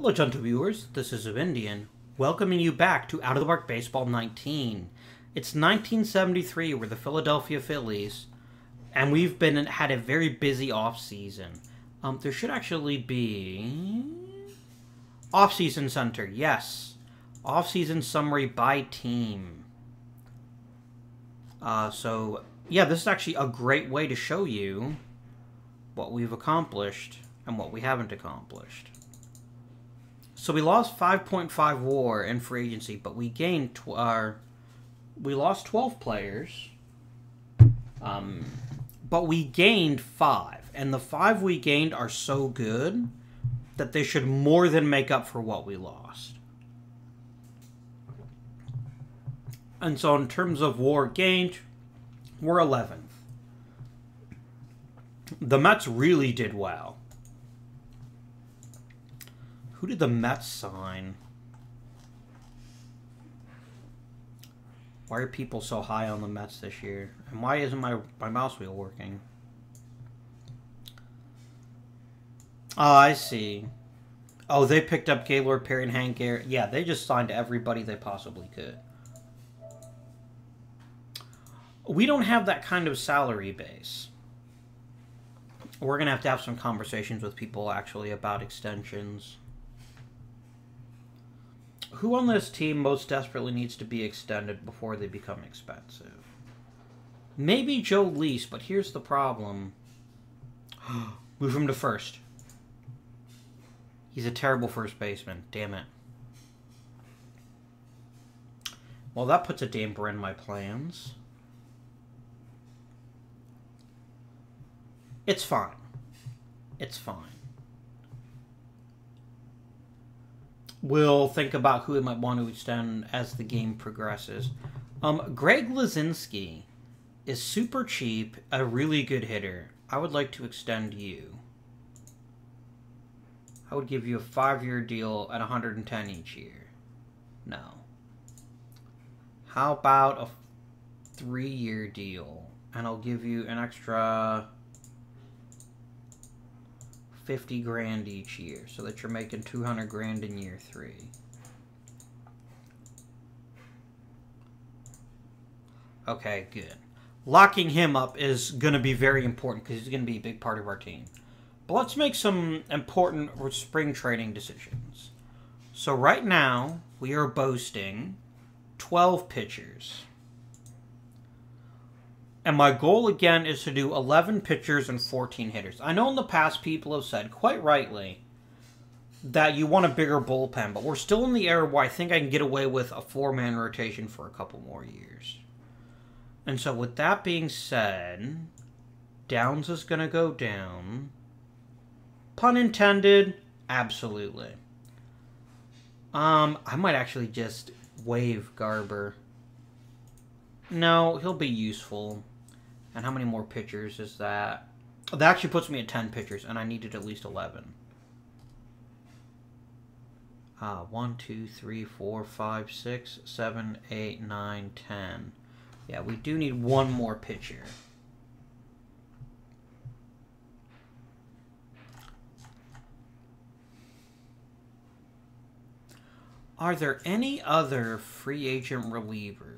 Hello, gentle viewers. This is Indian, welcoming you back to Out of the Park Baseball 19. It's 1973. We're the Philadelphia Phillies, and we've been had a very busy off season. Um, there should actually be off season center. Yes, off season summary by team. Uh, so yeah, this is actually a great way to show you what we've accomplished and what we haven't accomplished. So we lost 5.5 WAR in free agency, but we gained tw- our we lost 12 players. Um, but we gained five, and the five we gained are so good that they should more than make up for what we lost. And so, in terms of WAR gained, we're 11th. The Mets really did well. Who did the Mets sign? Why are people so high on the Mets this year? And why isn't my, my mouse wheel working? Oh, I see. Oh, they picked up Gaylord Perry and Hank Garrett. Yeah, they just signed everybody they possibly could. We don't have that kind of salary base. We're going to have to have some conversations with people actually about extensions. Who on this team most desperately needs to be extended before they become expensive? Maybe Joe Lis, but here's the problem. Move him to first. He's a terrible first baseman. Damn it. Well, that puts a damper in my plans. It's fine. It's fine. We'll think about who we might want to extend as the game progresses. Um, Greg Luzinski is super cheap, a really good hitter. I would like to extend you. I would give you a five-year deal at 110 each year. No. How about a three-year deal? And I'll give you an extra 50 grand each year so that you're making 200 grand in year three. Okay, good. Locking him up is going to be very important because he's going to be a big part of our team. But let's make some important spring training decisions. So right now, we are boasting 12 pitchers. And my goal again is to do 11 pitchers and 14 hitters. I know in the past people have said, quite rightly, that you want a bigger bullpen, but we're still in the era where I think I can get away with a four man rotation for a couple more years. And so, with that being said, Downs is going to go down. Pun intended, absolutely. Um, I might actually just waive Garber. No, he'll be useful. And how many more pitchers is that? That actually puts me at 10 pitchers, and I needed at least 11. Uh, 1, 2, 3, 4, 5, 6, 7, 8, 9, 10. Yeah, we do need one more pitcher. Are there any other free agent relievers?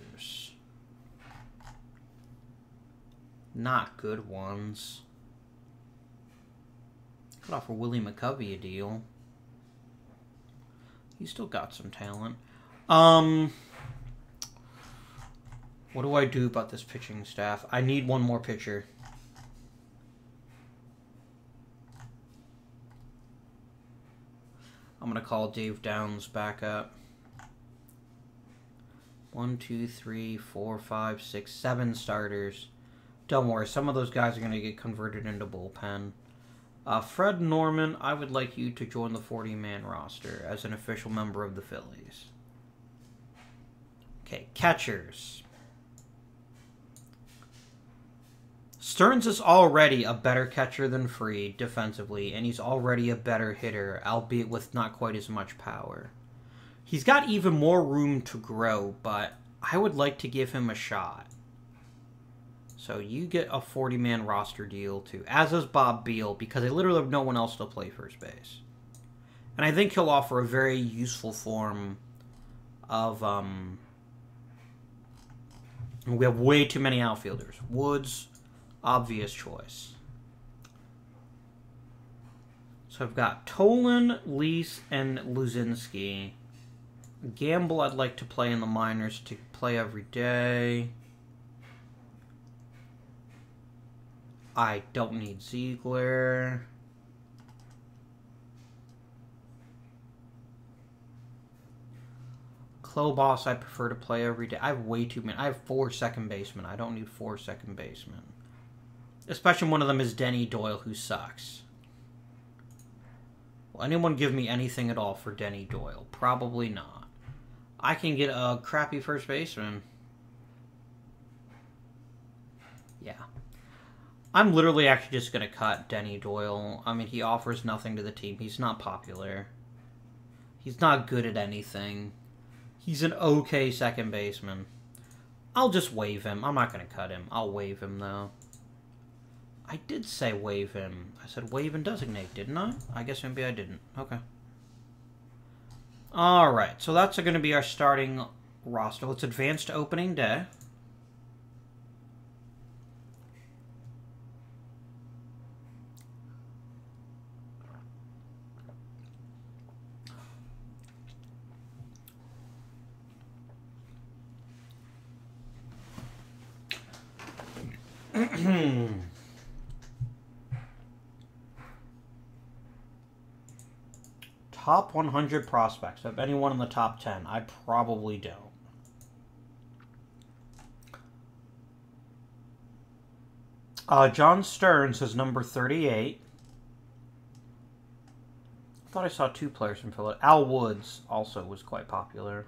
Not good ones. Could offer Willie McCovey a deal. He's still got some talent. Um, what do I do about this pitching staff? I need one more pitcher. I'm going to call Dave Downs back up. One, two, three, four, five, six, seven starters. Don't worry, some of those guys are going to get converted into bullpen. Uh, Fred Norman, I would like you to join the 40 man roster as an official member of the Phillies. Okay, catchers. Stearns is already a better catcher than Freed defensively, and he's already a better hitter, albeit with not quite as much power. He's got even more room to grow, but I would like to give him a shot. So you get a 40 man roster deal too, as does Bob Beal, because they literally have no one else to play first base. And I think he'll offer a very useful form of. Um, we have way too many outfielders. Woods, obvious choice. So I've got Tolan, Lis, and Luzinski. Gamble I'd like to play in the minors to play every day. I don't need Ziegler. Clobos I prefer to play every day. I have way too many. I have four second basemen. I don't need four second basemen. Especially one of them is Denny Doyle, who sucks. Will anyone give me anything at all for Denny Doyle? Probably not. I can get a crappy first baseman. Yeah. I'm literally actually just going to cut Denny Doyle. I mean, he offers nothing to the team. He's not popular. He's not good at anything. He's an okay second baseman. I'll just waive him. I'm not going to cut him. I'll waive him, though. I did say waive him. I said waive and designate, didn't I? I guess maybe I didn't. Okay. Alright, so that's going to be our starting roster. Let's advance to opening day. top 100 prospects. Of anyone in the top 10? I probably don't. Uh, John Stearns is number 38. I thought I saw two players from Philadelphia. Al Woods also was quite popular.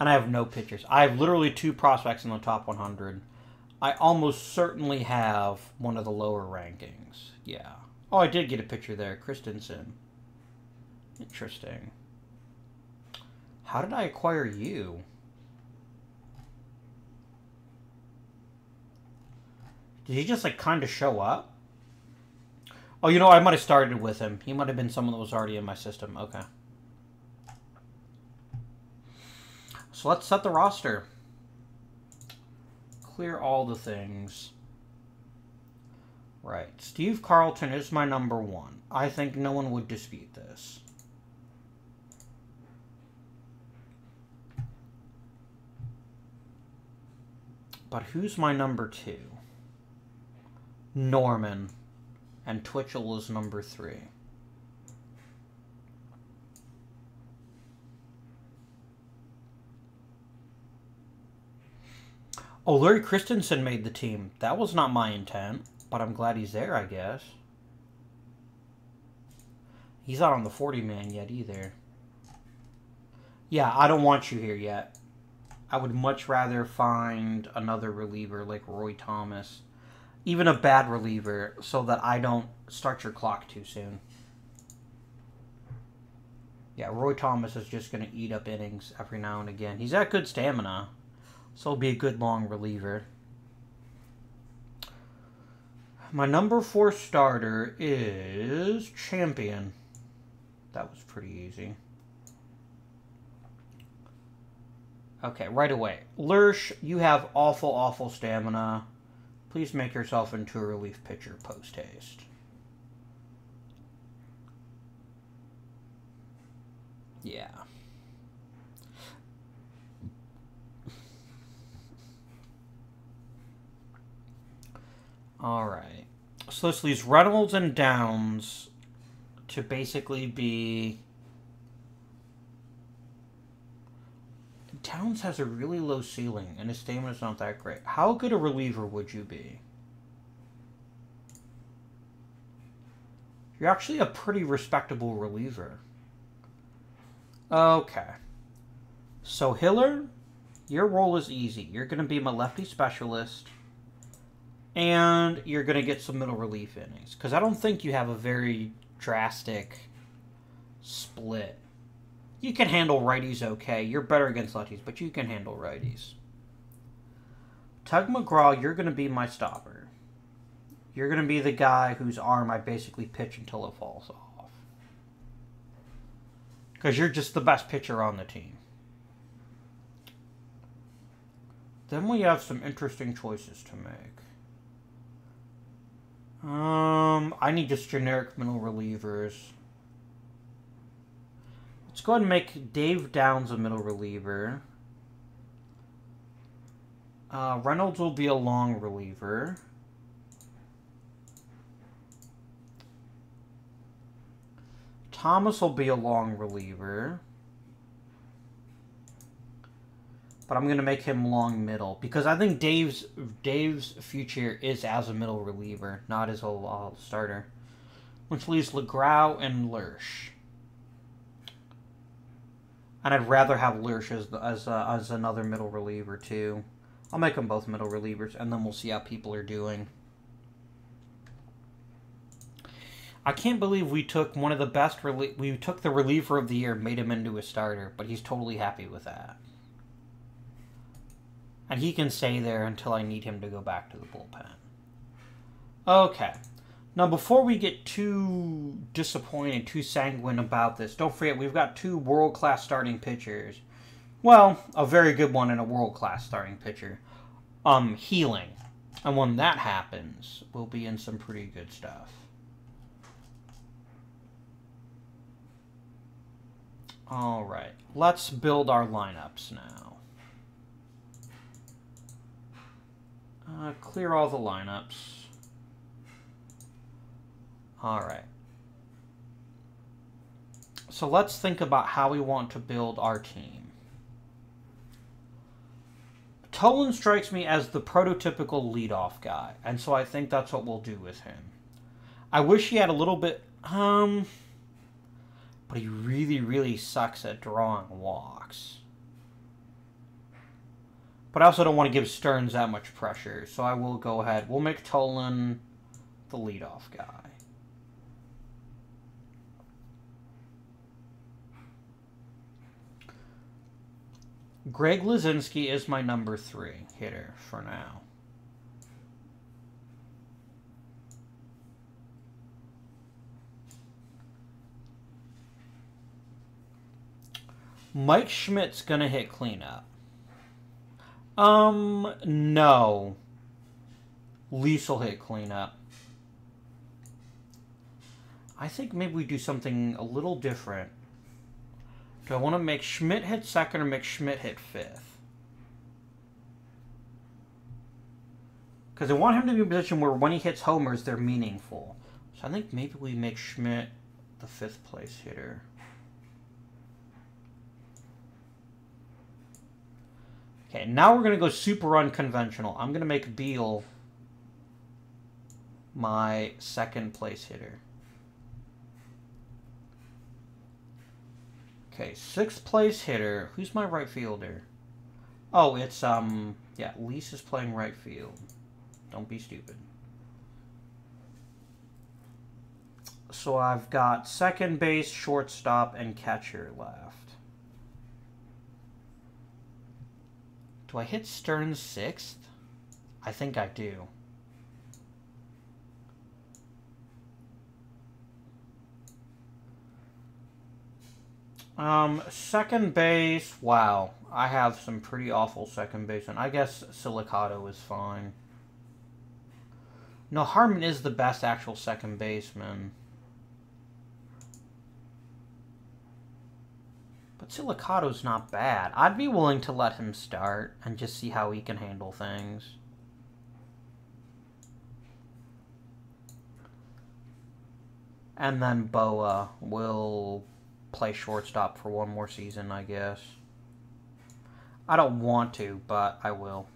And I have no pitchers. I have literally two prospects in the top 100. I almost certainly have one of the lower rankings. Yeah. Oh, I did get a picture there. Christenson. Interesting. How did I acquire you? Did he just, like, kind of show up? Oh, you know, I might have started with him. He might have been someone that was already in my system. Okay. So let's set the roster clear all the things. Right. Steve Carlton is my number one. I think no one would dispute this. But who's my number two? Norman. And Twitchell is number three. Oh, Larry Christenson made the team. That was not my intent, but I'm glad he's there, I guess. He's not on the 40 man yet either. Yeah, I don't want you here yet. I would much rather find another reliever like Roy Thomas. Even a bad reliever, so that I don't start your clock too soon. Yeah, Roy Thomas is just going to eat up innings every now and again. He's got good stamina. So he'll be a good long reliever. My number four starter is Champion. That was pretty easy. Okay, right away. Lersch, you have awful, awful stamina. Please make yourself into a relief pitcher post haste. Yeah. All right. So this leaves Reynolds and Downs to basically be. Downs has a really low ceiling, and his stamina's not that great. How good a reliever would you be? You're actually a pretty respectable reliever. Okay. So, Hiller, your role is easy. You're going to be my lefty specialist and you're going to get some middle relief innings because I don't think you have a very drastic split. You can handle righties okay. You're better against lefties, but you can handle righties. Tug McGraw, you're going to be my stopper. You're going to be the guy whose arm I basically pitch until it falls off. Because you're just the best pitcher on the team. Then we have some interesting choices to make. Um, I need just generic middle relievers. Let's go ahead and make Dave Downs a middle reliever. Uh, Reynolds will be a long reliever. Thomas will be a long reliever. But I'm going to make him long middle because I think Dave's Dave's future is as a middle reliever, not as a uh, starter. Which leaves LeGrau and Lersch. And I'd rather have Lersch as, as, uh, as another middle reliever, too. I'll make them both middle relievers, and then we'll see how people are doing. I can't believe we took one of the best we took the reliever of the year, made him into a starter, but he's totally happy with that. And he can stay there until I need him to go back to the bullpen. Okay. Now, before we get too disappointed, too sanguine about this, don't forget we've got two world class starting pitchers well, a very good one and a world class starting pitcher. Um, healing. And when that happens, we'll be in some pretty good stuff. All right, let's build our lineups now. Uh, clear all the lineups. All right. So let's think about how we want to build our team. Tolan strikes me as the prototypical leadoff guy, and so I think that's what we'll do with him. I wish he had a little bit, um, but he really, really sucks at drawing walks. But I also don't want to give Stearns that much pressure, so I will go ahead. We'll make Tolan the leadoff guy. Greg Luzinski is my number three hitter for now. Mike Schmidt's gonna hit cleanup. Um, no. Will hit cleanup. I think maybe we do something a little different. Do I want to make Schmidt hit second or make Schmidt hit fifth? Because I want him to be in a position where when he hits homers, they're meaningful. So I think maybe we make Schmidt the fifth place hitter. Okay, now we're going to go super unconventional. I'm going to make Beal my second place hitter. Okay, sixth place hitter. Who's my right fielder? Oh, it's, um, yeah, is playing right field. Don't be stupid. So I've got second base, shortstop, and catcher left. Do I hit Stearns sixth? I think I do. Um, second base, wow. I have some pretty awful second basemen. I guess Silicato is fine. No, Harmon is the best actual second baseman. Silicato's not bad. I'd be willing to let him start and just see how he can handle things. And then Bowa will play shortstop for one more season, I guess. I don't want to, but I will.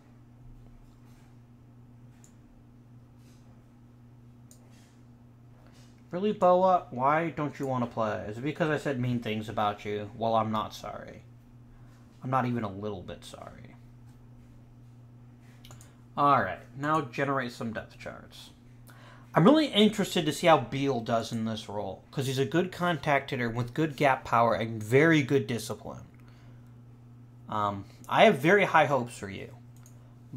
Really, Bowa? Why don't you want to play? Is it because I said mean things about you? Well, I'm not sorry. I'm not even a little bit sorry. Alright, now generate some depth charts. I'm really interested to see how Beal does in this role because he's a good contact hitter with good gap power and very good discipline. Um, I have very high hopes for you,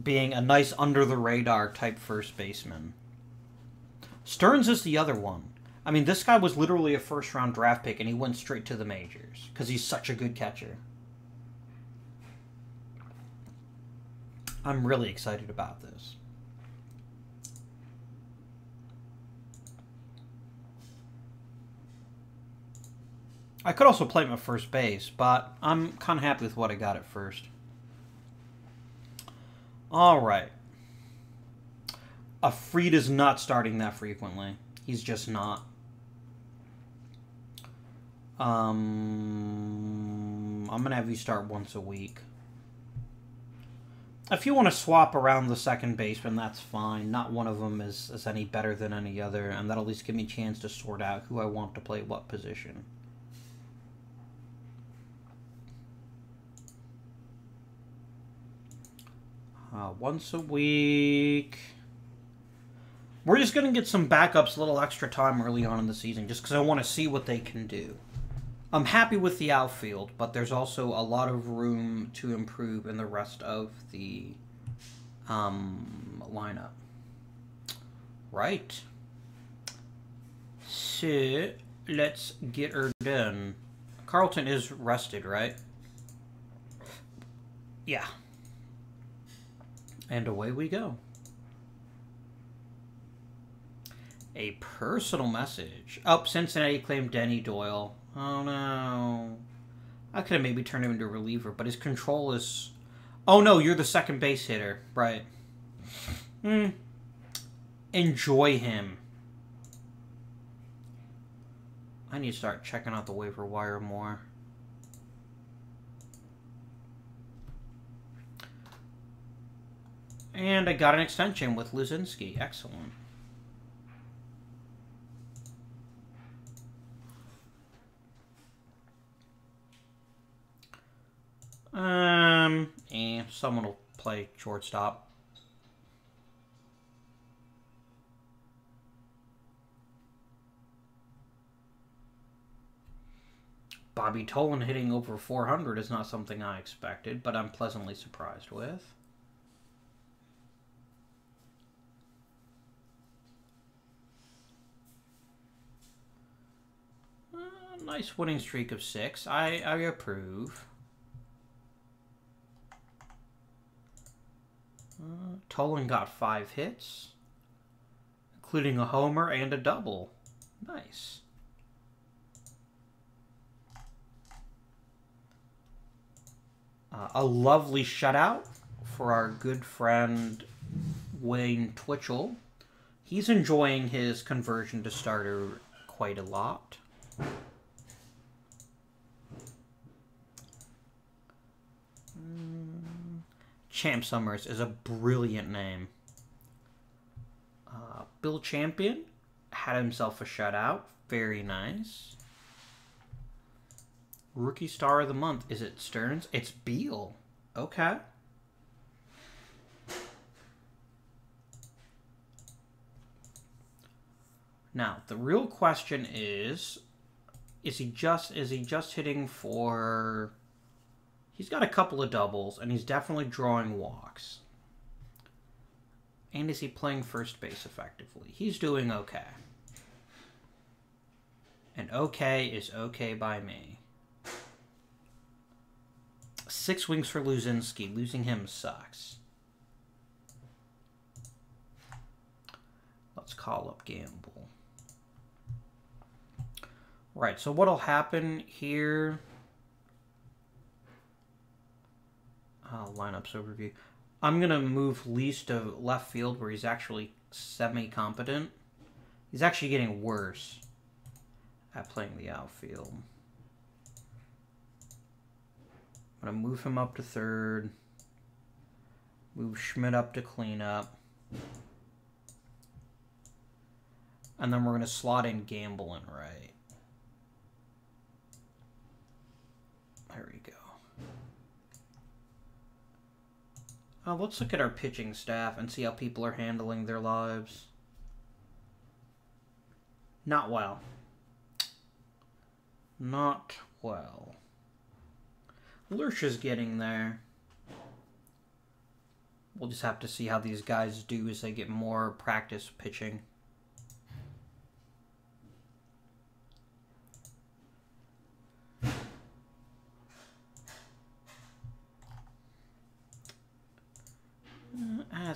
being a nice under the radar type first baseman. Stearns is the other one. I mean, this guy was literally a first round draft pick and he went straight to the majors because he's such a good catcher. I'm really excited about this. I could also play him at first base, but I'm kind of happy with what I got at first. All right. Afreed is not starting that frequently. He's just not. Um, I'm going to have you start once a week. If you want to swap around the second baseman, that's fine. Not one of them is, is any better than any other, and that'll at least give me a chance to sort out who I want to play what position. Uh, once a week. We're just going to get some backups a little extra time early on in the season just because I want to see what they can do. I'm happy with the outfield, but there's also a lot of room to improve in the rest of the um, lineup. Right. So, let's get her done. Carlton is rested, right? Yeah. And away we go. A personal message. Up, oh, Cincinnati claimed Denny Doyle. Oh no. I could have maybe turned him into a reliever, but his control is. Oh no, you're the second base hitter. Right. Hmm. Enjoy him. I need to start checking out the waiver wire more. And I got an extension with Luzinski. Excellent. Um, and someone will play shortstop. Bobby Tolan hitting over 400 is not something I expected, but I'm pleasantly surprised with. nice winning streak of six. I, I approve. Uh, Tolan got five hits, including a homer and a double. Nice. Uh, a lovely shutout for our good friend Wayne Twitchell. He's enjoying his conversion to starter quite a lot. Champ Summers is a brilliant name. Uh, Bill Champion had himself a shutout. Very nice. Rookie Star of the Month. Is it Stearns? It's Beal. Okay. Now, the real question is is he just is he just hitting for He's got a couple of doubles, and he's definitely drawing walks. And is he playing first base effectively? He's doing okay. And okay is okay by me. Six wings for Luzinski. Losing him sucks. Let's call up Gamble. Right, so what'll happen here uh, lineups overview. I'm going to move Lis to left field where he's actually semi-competent. He's actually getting worse at playing the outfield. I'm going to move him up to third. Move Schmidt up to cleanup. And then we're going to slot in Gambling right. There we go. Uh, let's look at our pitching staff and see how people are handling their lives. Not well. Not well. Lersch is getting there. We'll just have to see how these guys do as they get more practice pitching.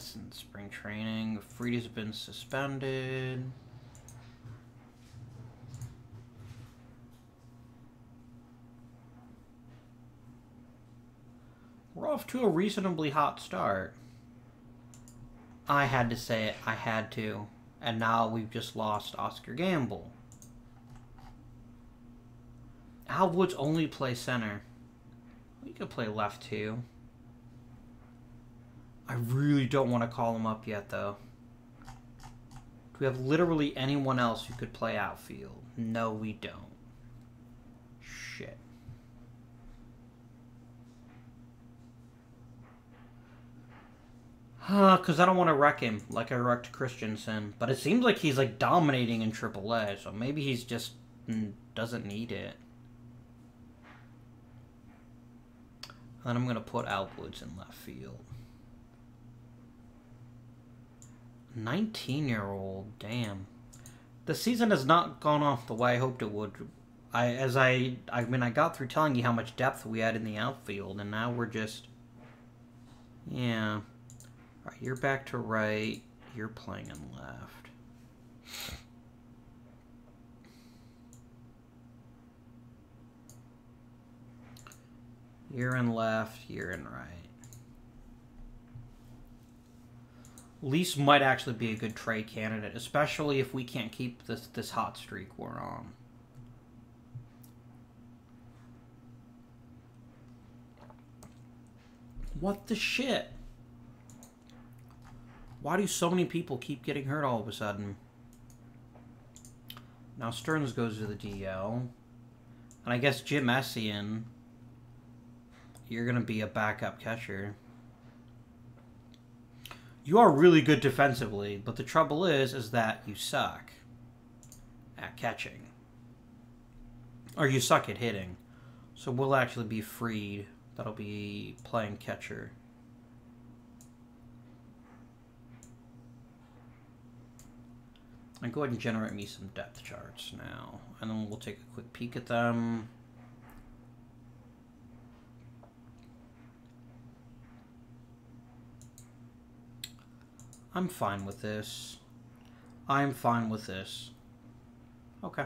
Practice and spring training. Frida's been suspended. We're off to a reasonably hot start. I had to say it. I had to. And now we've just lost Oscar Gamble. Al only play center. We could play left too. I really don't want to call him up yet, though. Do we have literally anyone else who could play outfield? No, we don't. Shit. Because I don't want to wreck him like I wrecked Christenson. But it seems like he's like dominating in AAA, so maybe he's just doesn't need it. Then I'm going to put Al in left field. 19 year old, damn. The season has not gone off the way I hoped it would. I as I I mean I got through telling you how much depth we had in the outfield and now we're just yeah. Alright, you're back to right. You're playing in left. You're in left, you're in right. Lis might actually be a good trade candidate, especially if we can't keep this this hot streak we're on. What the shit? Why do so many people keep getting hurt all of a sudden? Now Stearns goes to the DL. And I guess Jim Essian, you're going to be a backup catcher. You are really good defensively, but the trouble is, is that you suck at catching. Or you suck at hitting. So we'll actually be freed. That'll be playing catcher. And go ahead and generate me some depth charts now. And then we'll take a quick peek at them. I'm fine with this. I'm fine with this. Okay.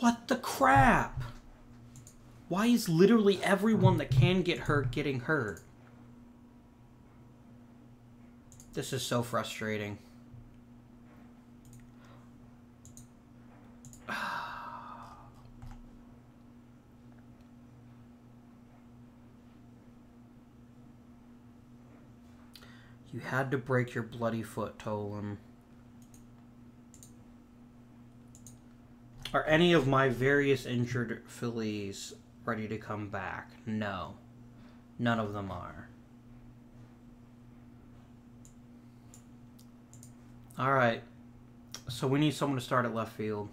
What the crap? Why is literally everyone that can get hurt getting hurt? This is so frustrating. You had to break your bloody foot, Tolan. Are any of my various injured Phillies ready to come back? No. None of them are. Alright. So we need someone to start at left field.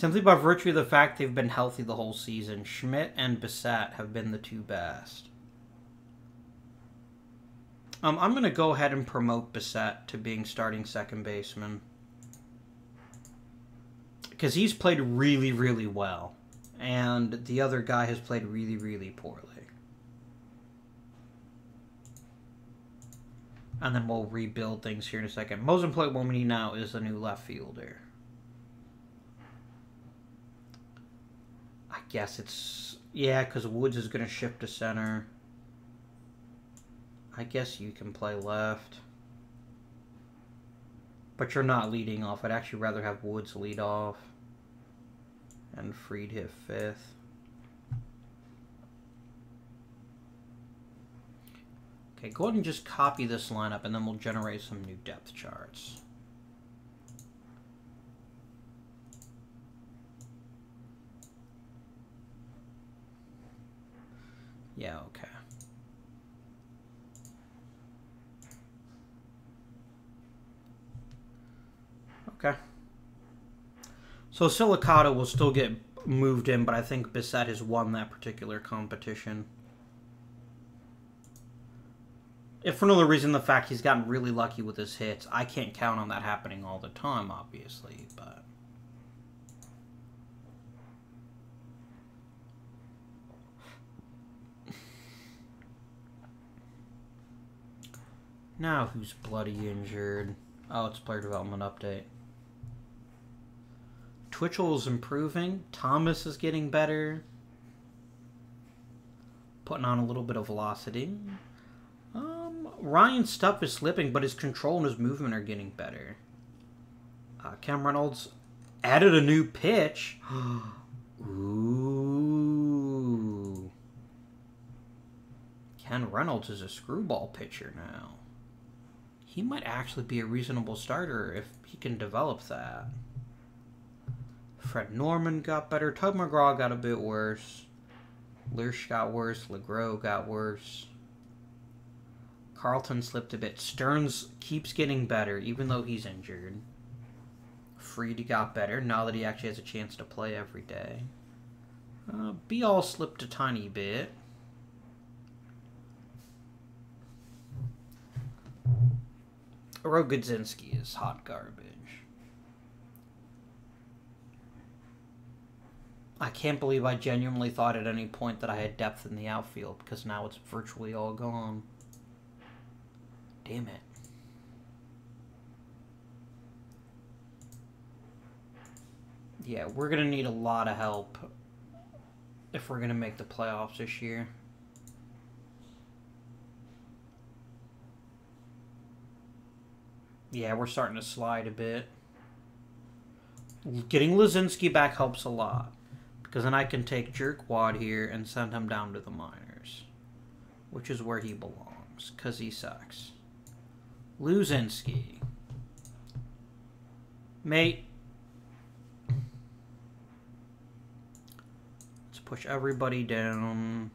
Simply by virtue of the fact they've been healthy the whole season, Schmidt and Bissett have been the two best. Um, I'm going to go ahead and promote Bissett to being starting second baseman. Because he's played really, really well. And the other guy has played really, really poorly. And then we'll rebuild things here in a second. Most what we need now is a new left fielder. Guess it's... Yeah, because Woods is going to shift to center. I guess you can play left. But you're not leading off. I'd actually rather have Woods lead off. And Freed hit fifth. Okay, go ahead and just copy this lineup and then we'll generate some new depth charts. Yeah, okay. Okay. So Silicato will still get moved in, but I think Bissett has won that particular competition. If for no reason, the fact he's gotten really lucky with his hits, I can't count on that happening all the time, obviously, but. Now who's bloody injured? Oh, it's player development update. Twitchell is improving. Thomas is getting better. Putting on a little bit of velocity. Um, Ryan's stuff is slipping, but his control and his movement are getting better. Uh, Ken Reynolds added a new pitch. Ooh. Ken Reynolds is a screwball pitcher now he might actually be a reasonable starter if he can develop that. Fred Norman got better. Tug McGraw got a bit worse. Lersch got worse. LeGros got worse. Carlton slipped a bit. Stearns keeps getting better, even though he's injured. Freed got better now that he actually has a chance to play every day. Uh, Al slipped a tiny bit. Rogudzinski is hot garbage. I can't believe I genuinely thought at any point that I had depth in the outfield because now it's virtually all gone. Damn it. Yeah, we're going to need a lot of help if we're going to make the playoffs this year. Yeah, we're starting to slide a bit. Getting Luzinski back helps a lot. Because then I can take Jerkwad here and send him down to the minors. Which is where he belongs. Because he sucks. Luzinski. Mate. Let's push everybody down.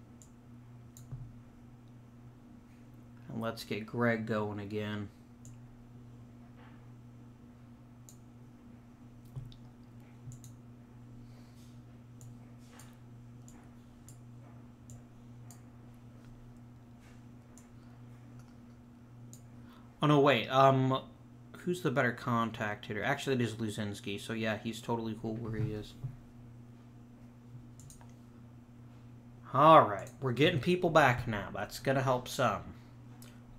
And let's get Greg going again. Oh no, wait. Um, who's the better contact hitter? Actually, it is Luzinski. So yeah, he's totally cool where he is. All right, we're getting people back now. That's gonna help some.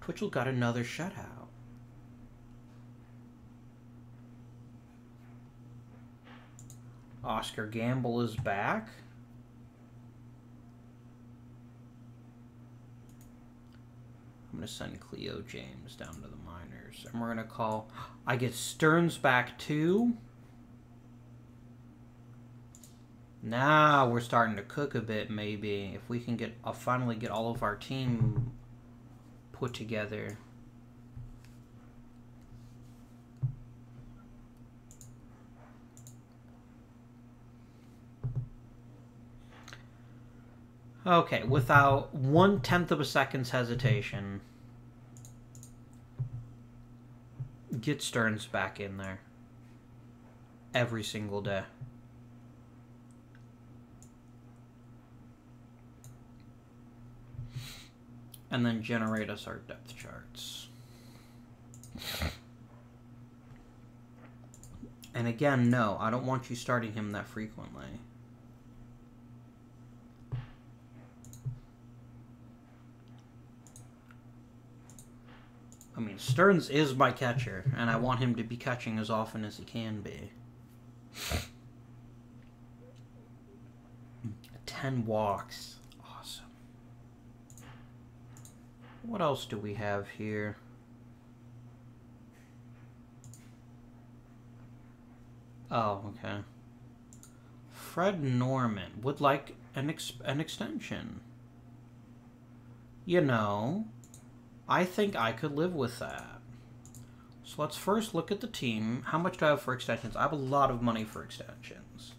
Twitchell got another shutout. Oscar Gamble is back. I'm going to send Cleo James down to the minors. And we're going to call... I get Stearns back too. Now we're starting to cook a bit, maybe. If we can get... I'll finally get all of our team put together. Okay, without one tenth of a second's hesitation, get Stearns back in there every single day. And then generate us our depth charts. And again, no, I don't want you starting him that frequently. I mean, Stearns is my catcher, and I want him to be catching as often as he can be. Ten walks. Awesome. What else do we have here? Oh, okay. Fred Norman would like an, ex an extension. You know, I think I could live with that. So let's first look at the team. How much do I have for extensions? I have a lot of money for extensions.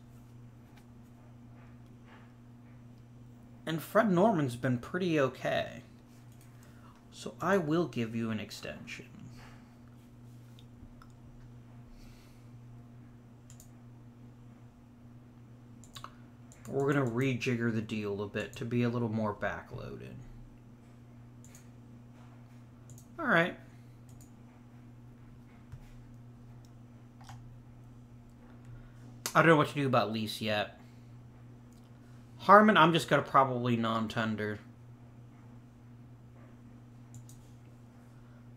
And Fred Norman's been pretty okay. So I will give you an extension. We're going to rejigger the deal a bit to be a little more backloaded. All right. I don't know what to do about Lis yet. Harmon, I'm just going to probably non-tender.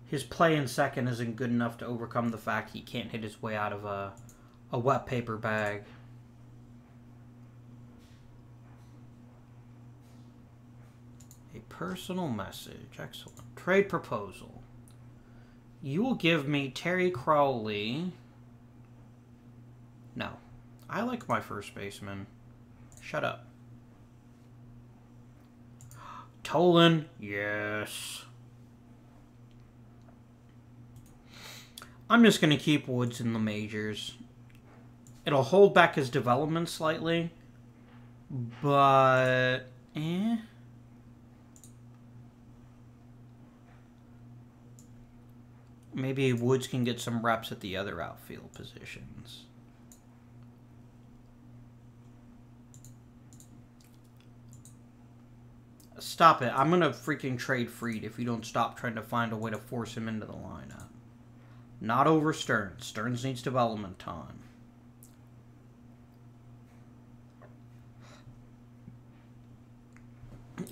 His play in second isn't good enough to overcome the fact he can't hit his way out of a, a wet paper bag. A personal message. Excellent. Trade proposal. You will give me Terry Crowley. No. I like my first baseman. Shut up. Tolan, yes. I'm just going to keep Woods in the majors. It'll hold back his development slightly, but eh. Maybe Woods can get some reps at the other outfield positions. Stop it. I'm going to freaking trade Freed if you don't stop trying to find a way to force him into the lineup. Not over Stearns. Stearns needs development time.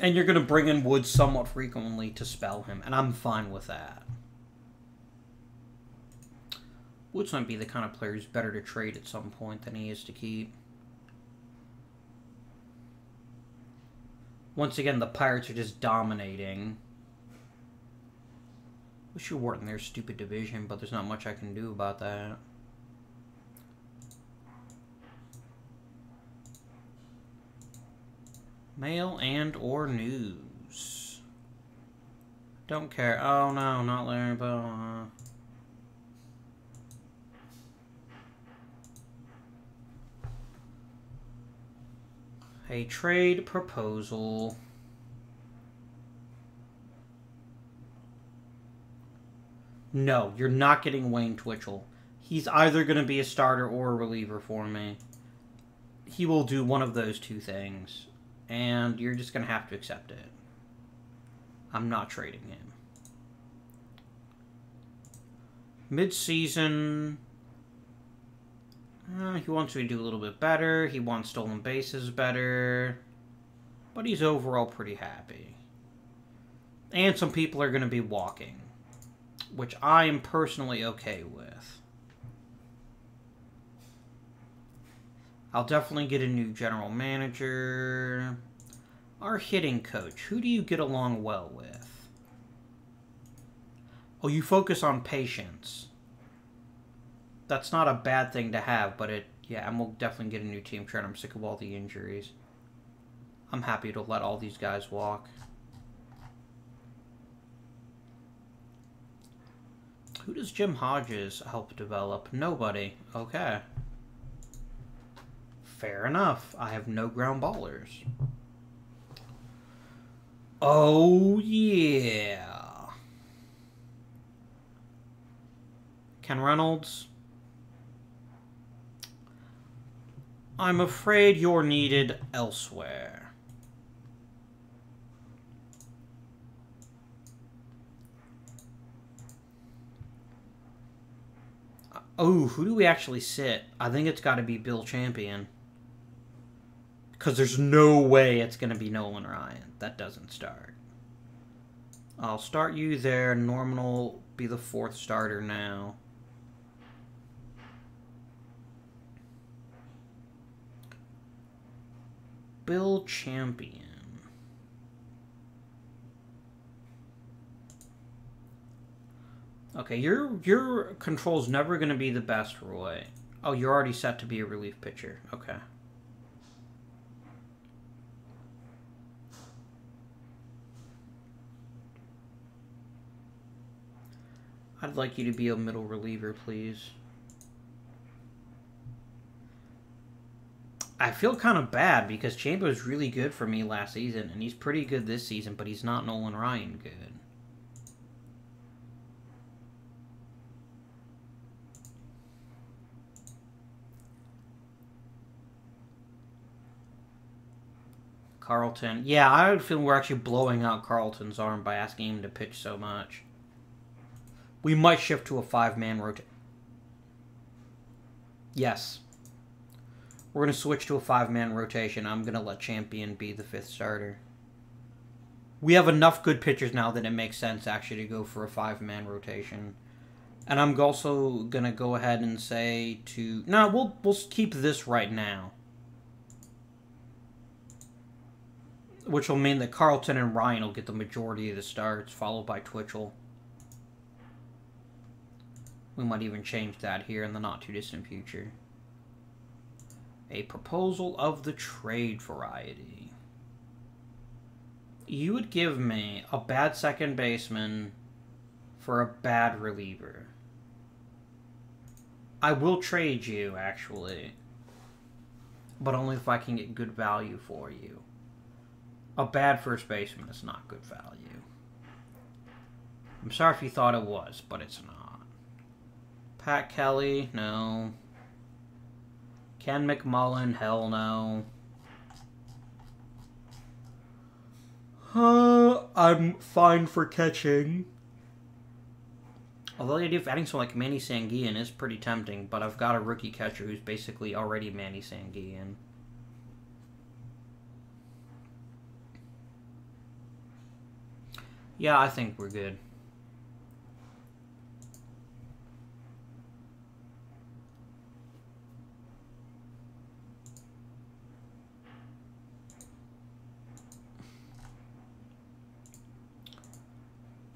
And you're going to bring in Woods somewhat frequently to spell him, and I'm fine with that. Woods might be the kind of player who's better to trade at some point than he is to keep. Once again, the Pirates are just dominating. Wish you weren't in their stupid division, but there's not much I can do about that. Mail and or news. Don't care. Oh no, not Larry Bowa. A trade proposal. No, you're not getting Wayne Twitchell. He's either going to be a starter or a reliever for me. He will do one of those two things. And you're just going to have to accept it. I'm not trading him. Mid-season... Uh, he wants to do a little bit better. He wants stolen bases better. But he's overall pretty happy. And some people are going to be walking. Which I am personally okay with. I'll definitely get a new general manager. Our hitting coach. Who do you get along well with? Oh, you focus on patience that's not a bad thing to have, but it yeah, and we'll definitely get a new team trainer. I'm sick of all the injuries. I'm happy to let all these guys walk. Who does Jim Hodges help develop? Nobody. Okay. Fair enough. I have no ground ballers. Oh, yeah. Ken Reynolds. I'm afraid you're needed elsewhere. Oh, who do we actually sit? I think it's got to be Bill Champion. Because there's no way it's going to be Nolan Ryan. That doesn't start. I'll start you there. Norman will be the fourth starter now. Bill Champion. Okay, your your control's never going to be the best, Roy. Oh, you're already set to be a relief pitcher. Okay. I'd like you to be a middle reliever, please. I feel kind of bad because Champa was really good for me last season, and he's pretty good this season, but he's not Nolan Ryan good. Carlton. Yeah, I would feel we're actually blowing out Carlton's arm by asking him to pitch so much. We might shift to a five-man rotation. Yes. We're going to switch to a five-man rotation. I'm going to let Champion be the fifth starter. We have enough good pitchers now that it makes sense actually to go for a five-man rotation. And I'm also going to go ahead and say to... No, we'll, we'll keep this right now. Which will mean that Carlton and Ryan will get the majority of the starts, followed by Twitchell. We might even change that here in the not-too-distant future. A proposal of the trade variety. You would give me a bad second baseman for a bad reliever. I will trade you, actually. But only if I can get good value for you. A bad first baseman is not good value. I'm sorry if you thought it was, but it's not. Pat Kelly, no. Ken McMullen, hell no. Uh, I'm fine for catching. Although the idea of adding someone like Manny Sanguillen is pretty tempting, but I've got a rookie catcher who's basically already Manny Sanguillen. Yeah, I think we're good.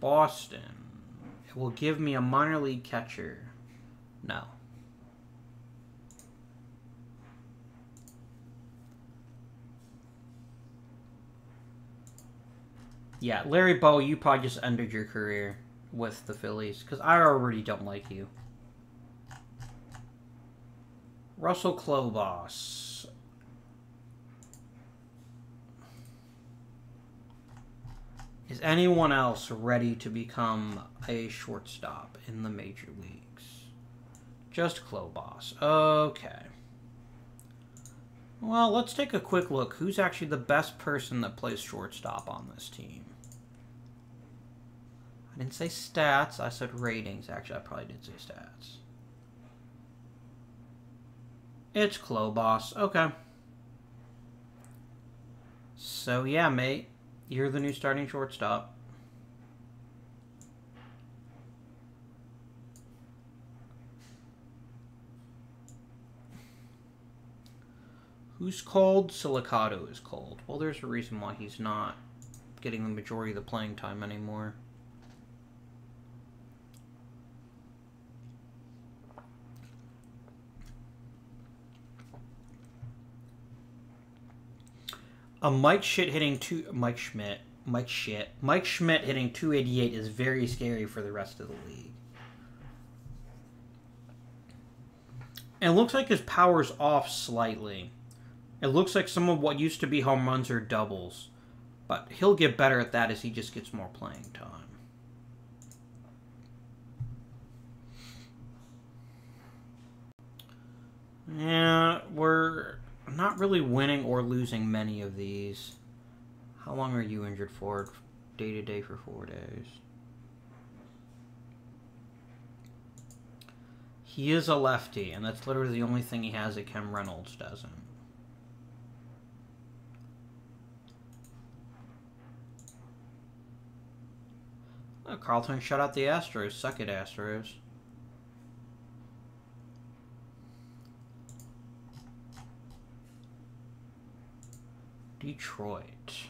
Boston. It will give me a minor league catcher. No. Yeah, Larry Bow, you probably just ended your career with the Phillies because I already don't like you. Russell Clobos. Is anyone else ready to become a shortstop in the major leagues? Just Clobos. Okay. Well, let's take a quick look. Who's actually the best person that plays shortstop on this team? I didn't say stats. I said ratings. Actually, I probably did say stats. It's Clobos. Okay. So, yeah, mate. You're the new starting shortstop. Who's called? Silicato is called. Well, there's a reason why he's not getting the majority of the playing time anymore. A Mike Shit hitting two Mike Schmidt. Mike Shit. Mike Schmidt hitting 288 is very scary for the rest of the league. And it looks like his power's off slightly. It looks like some of what used to be home runs are doubles. But he'll get better at that as he just gets more playing time. Yeah, we're not really winning or losing many of these. How long are you injured for? Day to day for four days. He is a lefty, and that's literally the only thing he has that Ken Reynolds doesn't. Carlton shut out the Astros. Suck it, Astros. Detroit.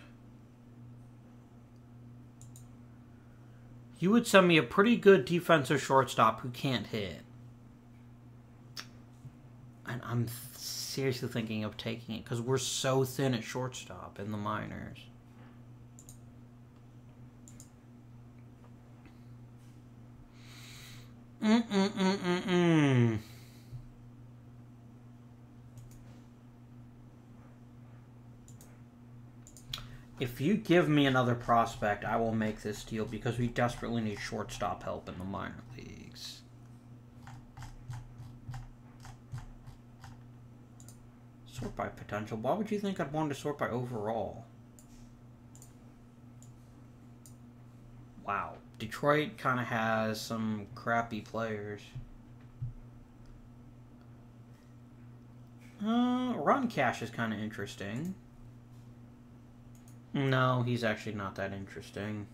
You would send me a pretty good defensive shortstop who can't hit. And I'm seriously thinking of taking it because we're so thin at shortstop in the minors. Mm-mm-mm-mm-mm. If you give me another prospect, I will make this deal because we desperately need shortstop help in the minor leagues. Sort by potential. Why would you think I'd want to sort by overall? Wow. Detroit kind of has some crappy players. Uh, Ron Cash is kind of interesting. No, he's actually not that interesting.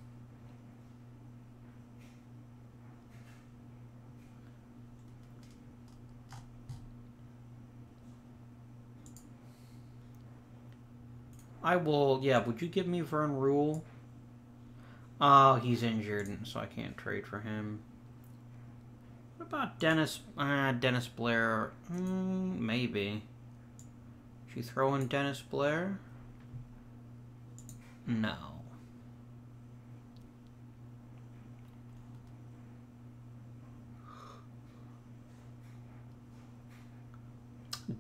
I will, yeah, would you give me Vern Ruhle? Oh, he's injured, so I can't trade for him. What about Dennis, uh, Dennis Blair? Mm, maybe. Should you throw in Dennis Blair? No.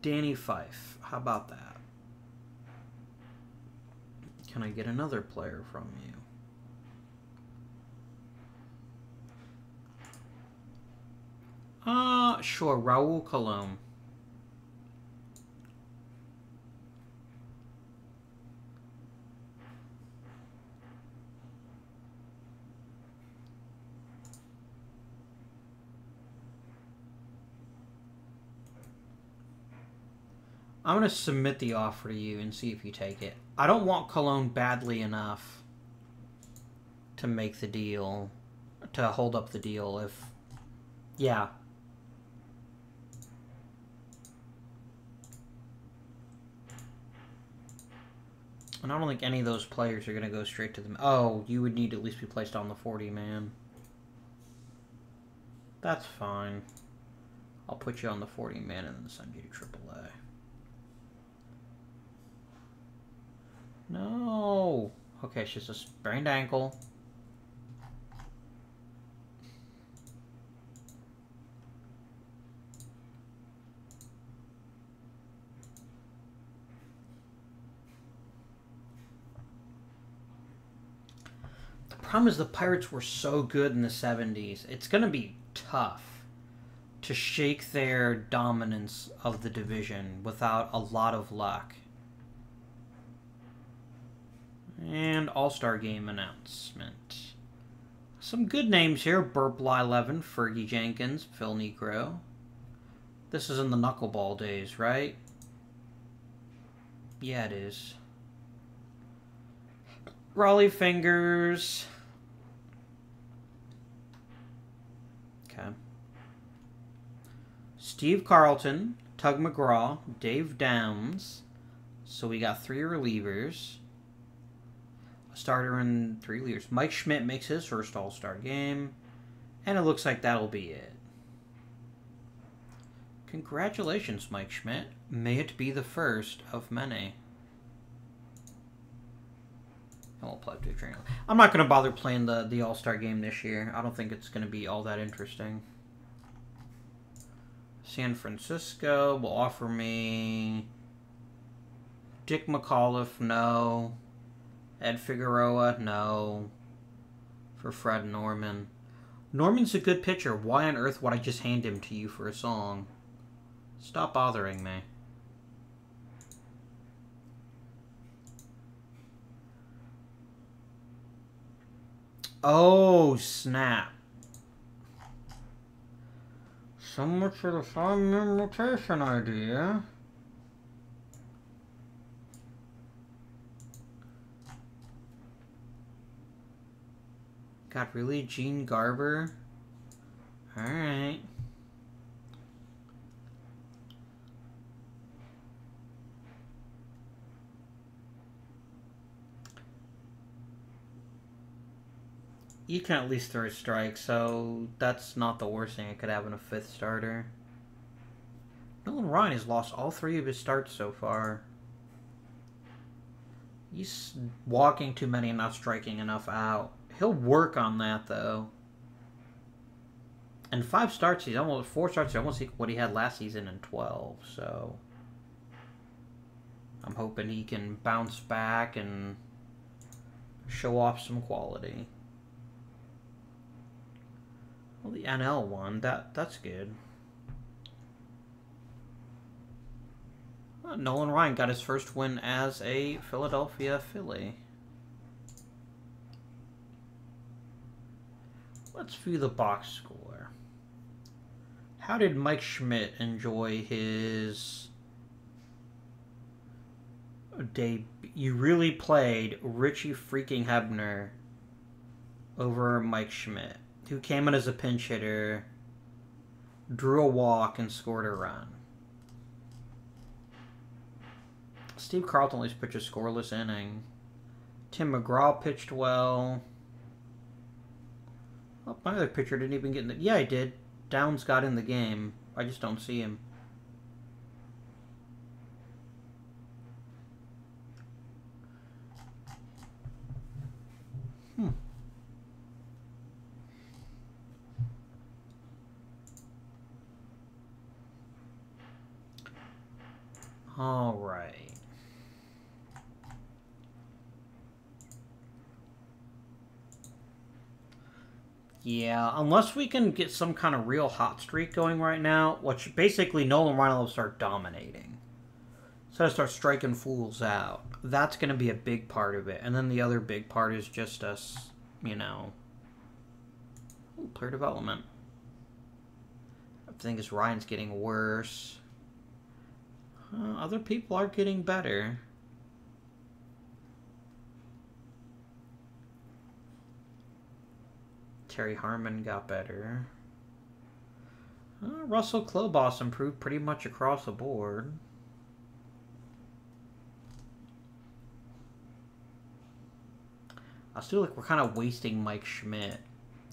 Danny Fife. How about that? Can I get another player from you? Uh, sure, Raul Colon. I'm going to submit the offer to you and see if you take it. I don't want Colon badly enough to make the deal, to hold up the deal if... Yeah. And I don't think any of those players are going to go straight to them. Oh, you would need to at least be placed on the 40 man. That's fine. I'll put you on the 40 man and then send you to AAA. No. Okay, she's a sprained ankle. The problem is the Pirates were so good in the 70s. It's going to be tough to shake their dominance of the division without a lot of luck. And All-Star Game announcement. Some good names here. Bert Blyleven, Fergie Jenkins, Phil Niekro. This is in the knuckleball days, right? Yeah, it is. Rollie Fingers. Okay. Steve Carlton, Tug McGraw, Dave Downs. So we got three relievers starter in three years. Mike Schmidt makes his first All Star game, and it looks like that'll be it. Congratulations, Mike Schmidt. May it be the first of many. I'll play training. I'm not going to bother playing the, the All Star game this year. I don't think it's going to be all that interesting. San Francisco will offer me Dick McAuliffe, no. Ed Figueroa, no. For Fred Norman. Norman's a good pitcher. Why on earth would I just hand him to you for a song? Stop bothering me. Oh, snap. So much for the five-minute rotation idea. God, really? Gene Garber? Alright. You can at least throw a strike, so that's not the worst thing I could have in a fifth starter. Nolan Ryan has lost all three of his starts so far. He's walking too many and not striking enough out. He'll work on that though. And five starts, he's almost four starts. He's almost what he had last season in twelve. So I'm hoping he can bounce back and show off some quality. Well, the NL one that that's good. Uh, Nolan Ryan got his first win as a Philadelphia Philly. Let's view the box score. How did Mike Schmidt enjoy his day? You really played Richie freaking Hebner over Mike Schmidt, who came in as a pinch hitter, drew a walk, and scored a run. Steve Carlton at least pitched a scoreless inning. Tim McGraw pitched well. Oh, my other pitcher didn't even get in the... Yeah, I did. Downs got in the game. I just don't see him. Hmm. All right. Yeah, unless we can get some kind of real hot streak going right now, which basically Nolan Ryan will start dominating. So I start striking fools out. That's going to be a big part of it. And then the other big part is just us, you know, player development. I think as Ryan's getting worse. Uh, other people are getting better. Terry Harmon got better. Uh, Russell Clobos improved pretty much across the board. I feel like we're kind of wasting Mike Schmidt,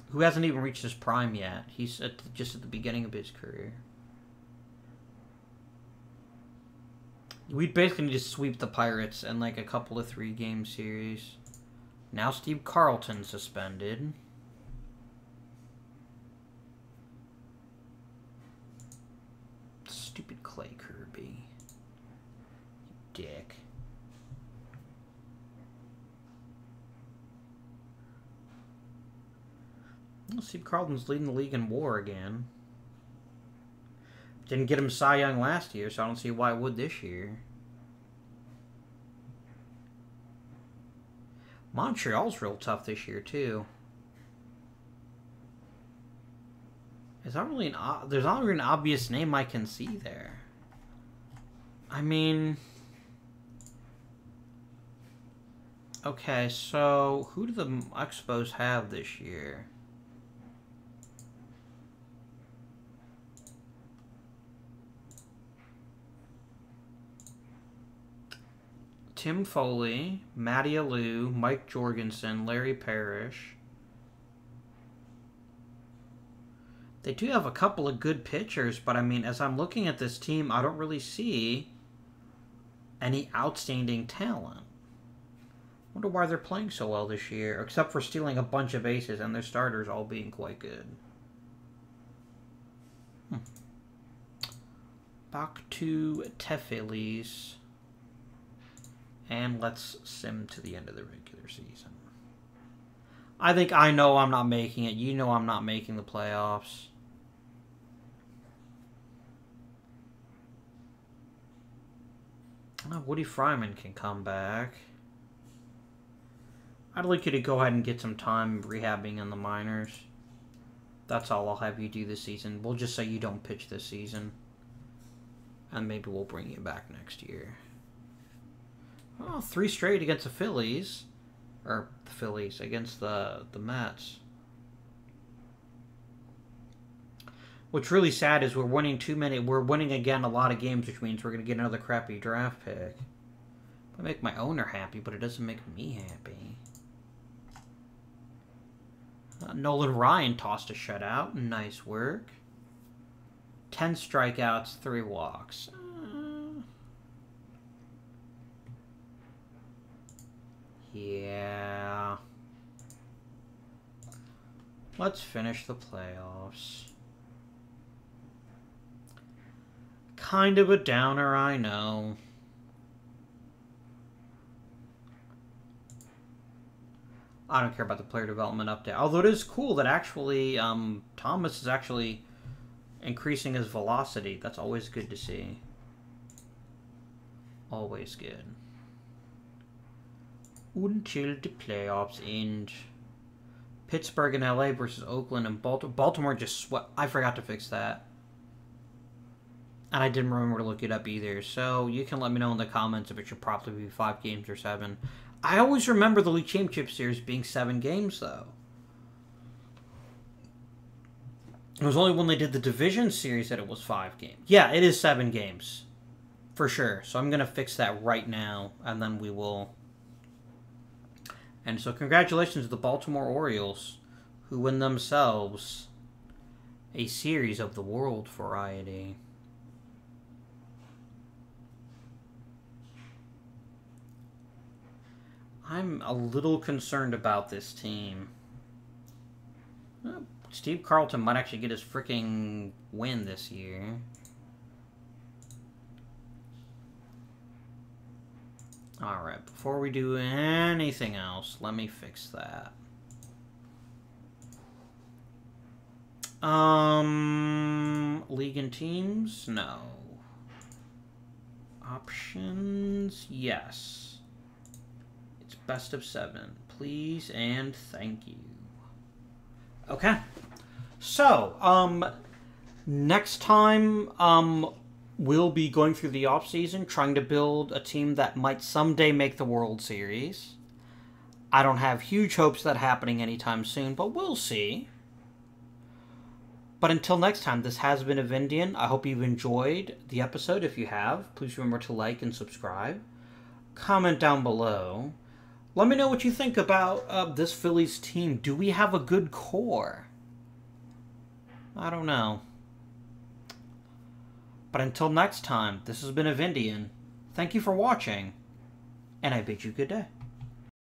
who hasn't even reached his prime yet. He's at the, just at the beginning of his career. We'd basically to sweep the Pirates in like a couple of three game series. Now Steve Carlton suspended. Stupid Clay Kirby. You dick. Steve Carlton's leading the league in war again. Didn't get him Cy Young last year, so I don't see why it would this year. Montreal's real tough this year, too. There's not really an there's not really an obvious name I can see there. I mean, okay, so who do the Expos have this year? Tim Foley, Matty Alou, Mike Jorgensen, Larry Parrish. They do have a couple of good pitchers, but I mean, as I'm looking at this team, I don't really see any outstanding talent. Wonder why they're playing so well this year, except for stealing a bunch of bases and their starters all being quite good. Hmm. Back to the Phillies. And let's sim to the end of the regular season. I think I know I'm not making it. You know I'm not making the playoffs. Oh, Woody Fryman can come back. I'd like you to go ahead and get some time rehabbing in the minors. That's all I'll have you do this season. We'll just say you don't pitch this season. And maybe we'll bring you back next year. Oh, three straight against the Phillies. Or the Phillies, against the, the Mets. What's really sad is we're winning too many. We're winning again a lot of games, which means we're going to get another crappy draft pick. I make my owner happy, but it doesn't make me happy. Uh, Nolan Ryan tossed a shutout. Nice work. 10 strikeouts, 3 walks. Uh, yeah. Let's finish the playoffs. Kind of a downer, I know. I don't care about the player development update. Although it is cool that actually um, Thomas is actually increasing his velocity. That's always good to see. Always good. Until the playoffs end. Pittsburgh and LA versus Oakland and Baltimore. Baltimore just swept. I forgot to fix that. And I didn't remember to look it up either. So you can let me know in the comments if it should probably be five games or seven. I always remember the League Championship Series being seven games, though. It was only when they did the Division Series that it was five games. Yeah, it is seven games. For sure. So I'm going to fix that right now, and then we will. And so, congratulations to the Baltimore Orioles, who win themselves a series of the World Variety. I'm a little concerned about this team. Steve Carlton might actually get his freaking win this year. Alright, before we do anything else, let me fix that. Um, league and teams? No. Options? Yes. Best of seven. Please and thank you. Okay. So, um, next time, um, we'll be going through the off season, trying to build a team that might someday make the World Series. I don't have huge hopes that happening anytime soon, but we'll see. But until next time, this has been Avindian. I hope you've enjoyed the episode. If you have, please remember to like and subscribe. Comment down below. Let me know what you think about uh, this Phillies team. Do we have a good core? I don't know. But until next time, this has been Avindian. Thank you for watching, and I bid you good day.